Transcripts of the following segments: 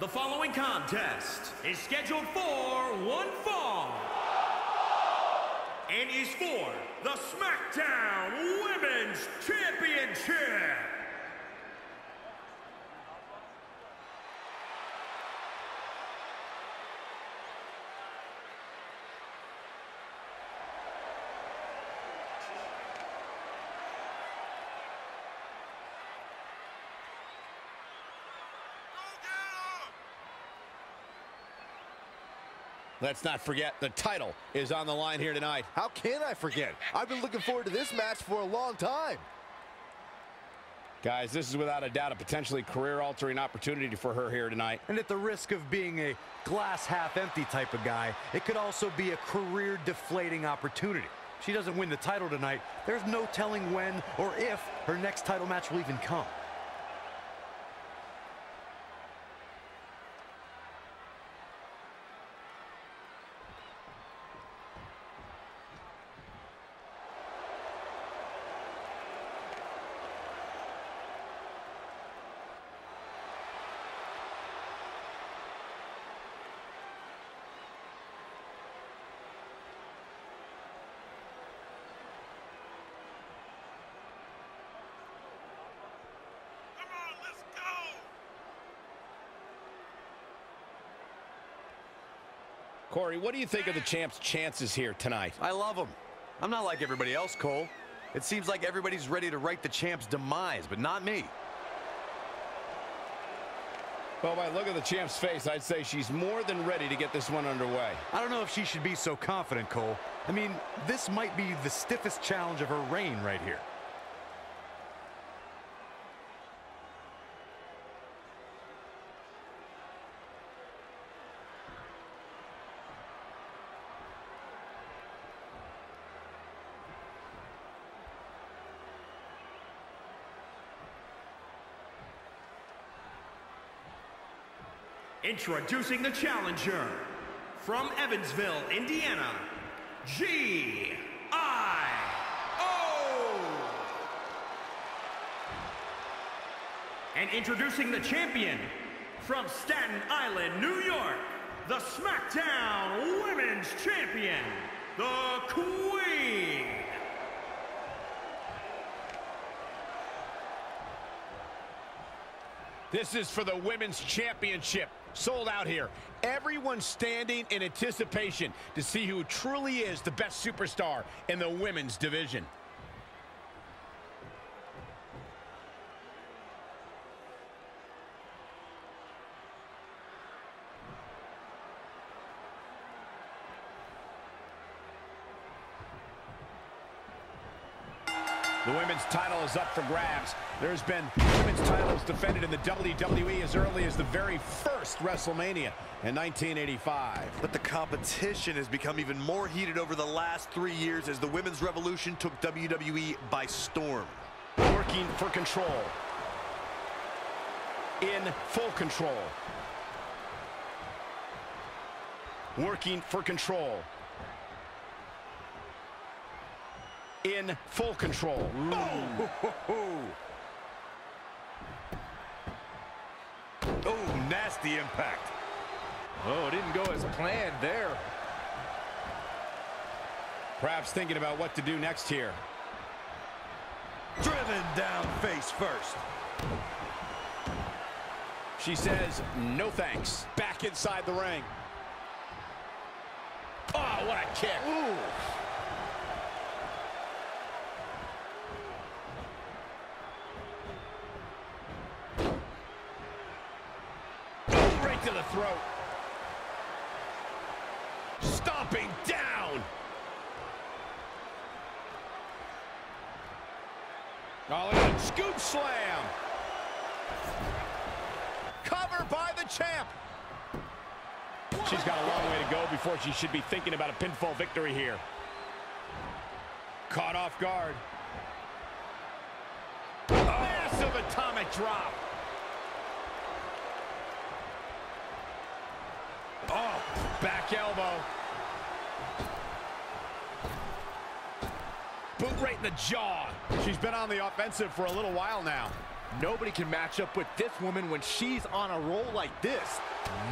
The following contest is scheduled for one fall and is for the SmackDown Women's Championship. Let's not forget, the title is on the line here tonight. How can I forget? I've been looking forward to this match for a long time. Guys, this is without a doubt a potentially career-altering opportunity for her here tonight. And at the risk of being a glass half empty type of guy, it could also be a career deflating opportunity. If she doesn't win the title tonight, there's no telling when or if her next title match will even come. Corey, what do you think of the champ's chances here tonight? I love him. I'm not like everybody else, Cole. It seems like everybody's ready to write the champ's demise, but not me. Well, by look at the champ's face, I'd say she's more than ready to get this one underway. I don't know if she should be so confident, Cole. I mean, this might be the stiffest challenge of her reign right here. Introducing the challenger from Evansville, Indiana, G.I.O. And introducing the champion from Staten Island, New York, the SmackDown Women's Champion, the Queen. This is for the Women's Championship. Sold out here. Everyone standing in anticipation to see who truly is the best superstar in the women's division. The women's title is up for grabs. There's been women's titles defended in the WWE as early as the very first WrestleMania in 1985. But the competition has become even more heated over the last three years as the women's revolution took WWE by storm. Working for control. In full control. Working for control. In full control. Oh, nasty impact. Oh, it didn't go as planned there. Perhaps thinking about what to do next here. Driven down face first. She says, no thanks. Back inside the ring. Oh, what a kick. Ooh. right to the throat. Stomping down. Oh, look scoop slam. Cover by the champ. She's got a long way to go before she should be thinking about a pinfall victory here. Caught off guard. Massive atomic drop. Oh, back elbow. Boot right in the jaw. She's been on the offensive for a little while now. Nobody can match up with this woman when she's on a roll like this.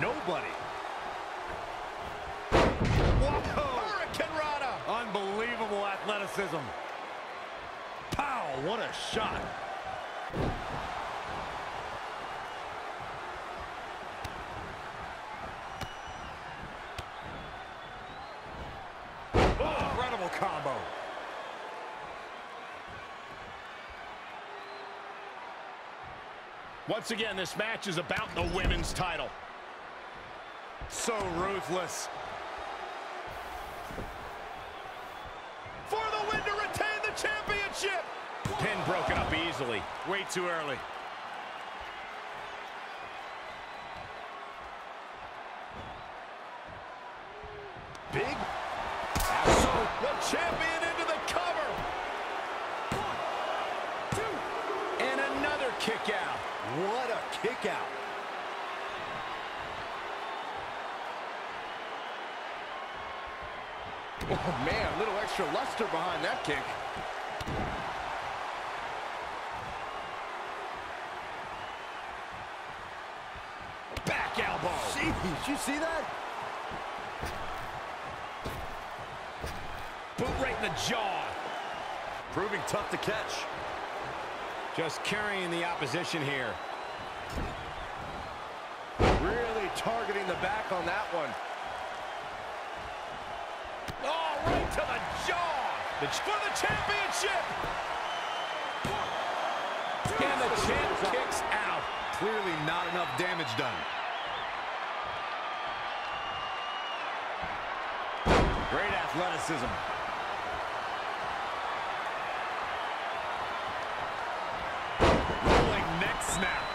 Nobody. Whoa! Hurricane Rana! Unbelievable athleticism. Pow, what a shot. Oh, incredible combo. Once again, this match is about the women's title. So ruthless. For the win to retain the championship! Pin broken up easily. Way too early. Big. So the champion into the cover. One, two, and another kick out. Kick out. Oh, man, a little extra luster behind that kick. Back elbow. Jeez, you see that? Boot right in the jaw. Proving tough to catch. Just carrying the opposition here. Really targeting the back on that one. Oh, right to the jaw. The, for the championship. And the champ kicks out. Clearly not enough damage done. Great athleticism. Rolling neck snap.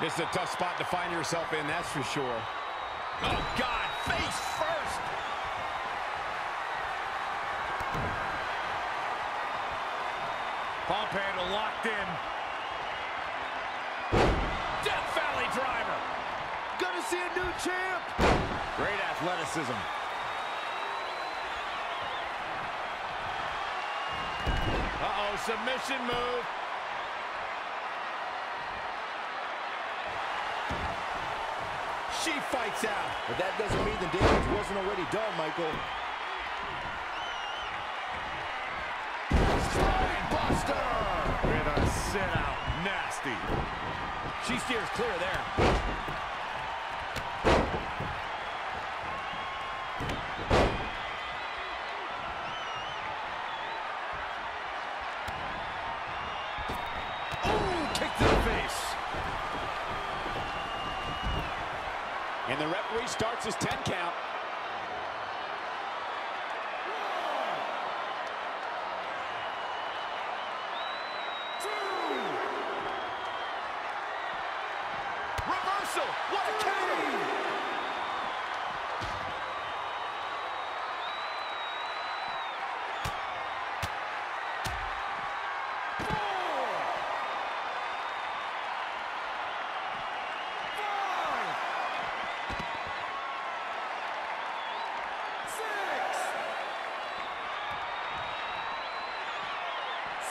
This is a tough spot to find yourself in, that's for sure. Oh, God, face first. Pump handle locked in. Death Valley driver. Gonna see a new champ. Great athleticism. Uh-oh, submission move. She fights out. But that doesn't mean the damage wasn't already done, Michael. Buster. With a sit out. Nasty. She steers clear there. Starts his 10 count. Reversal. What a counter.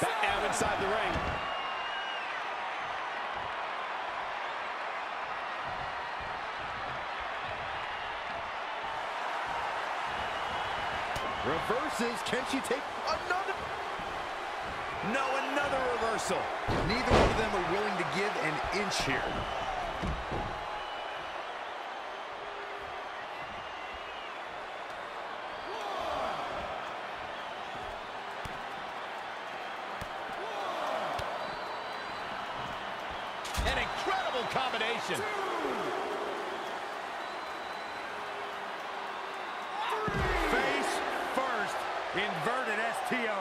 Back now inside the ring. Reverses. Can she take another? No, another reversal. Neither one of them are willing to give an inch here. An incredible combination. Face first. Inverted STO.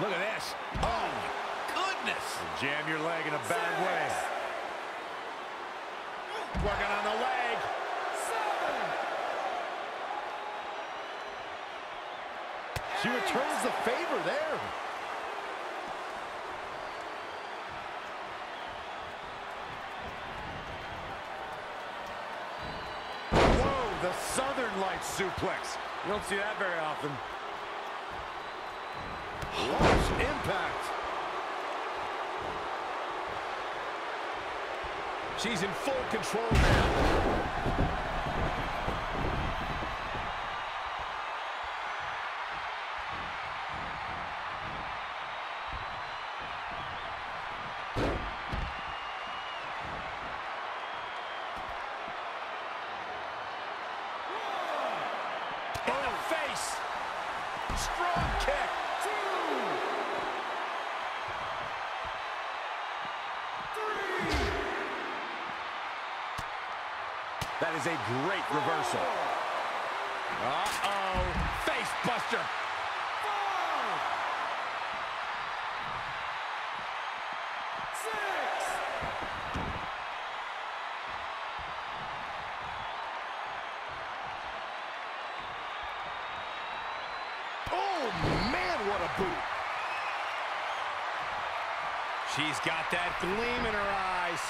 Look at this. Oh, my goodness. Jam your leg in a bad way. Working on the leg. She returns the favor there. Whoa, the Southern Light suplex. You don't see that very often. Harsh impact. She's in full control now. In the face. Strong kick. That is a great reversal. Uh-oh. Face buster. Oh, man, what a boot. She's got that gleam in her eyes.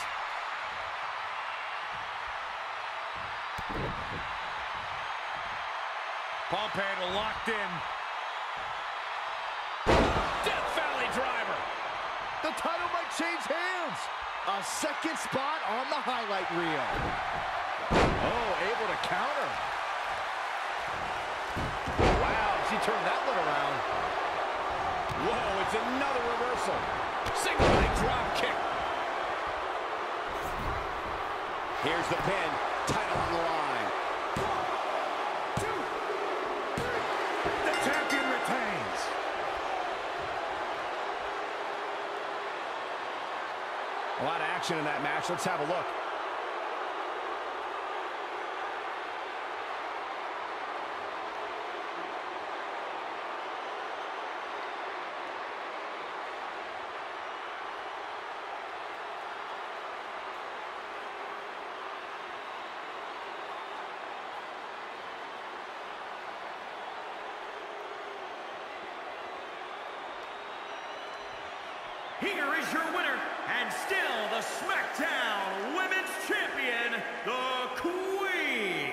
Handle locked in. Death Valley driver. The title might change hands. A second spot on the highlight reel. Oh, able to counter. Wow, she turned that one around. Whoa, it's another reversal. Single leg drop kick. Here's the pin. Title on the line. The champion retains. A lot of action in that match. Let's have a look. Here is your winner, and still the SmackDown Women's Champion, the Queen.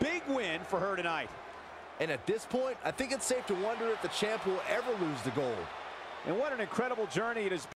Big win for her tonight. And at this point, I think it's safe to wonder if the champ will ever lose the gold. And what an incredible journey it has